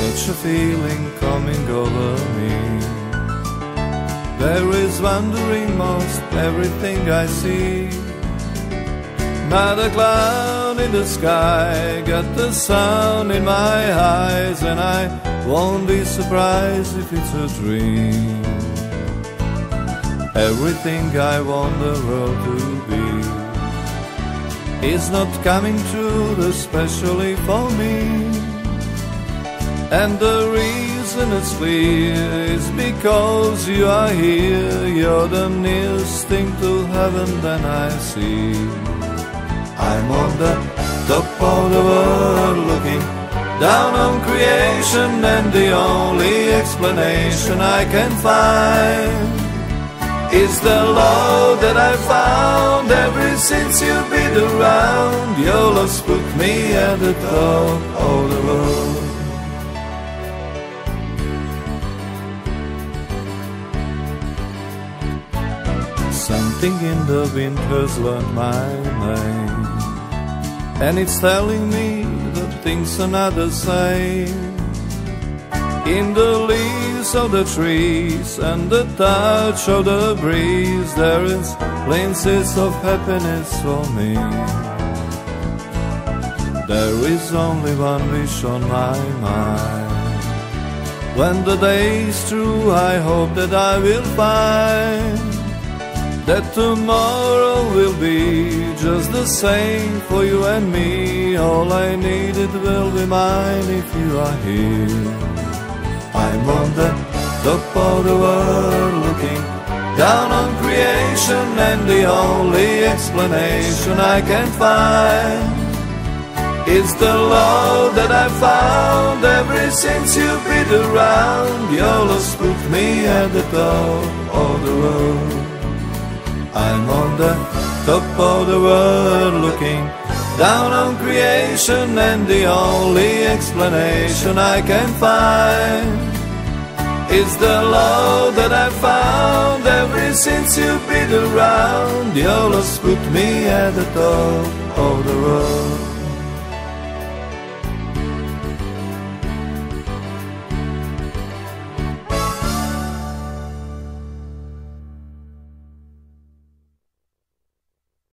such a feeling coming over me. There is wondering most everything I see. Not a cloud in the sky, got the sun in my eyes, and I won't be surprised if it's a dream. Everything I want the world to be is not coming true, especially for me. And the reason it's clear is because you are here. You're the nearest thing to heaven that I see. I'm on the top of the world looking down on creation, and the only explanation I can find is the love that I found ever since you've been around. Your love's put me at the top of the world. Something in the wind has learned my name, and it's telling me that things are not the same. In the leaves of the trees and the touch of the breeze, there is glimpses of happiness for me. There is only one wish on my mind. When the day is through, I hope that I will find that tomorrow will be just the same for you and me. All I needed will be mine if you are here. I'm on the top of the world looking down on creation, and the only explanation I can find is the love that I found ever since you've been around. Your love's put me at the top of the world. Top of the world looking down on creation, and the only explanation I can find is the love that I found ever since you've been around. Your love's put me at the top of the world.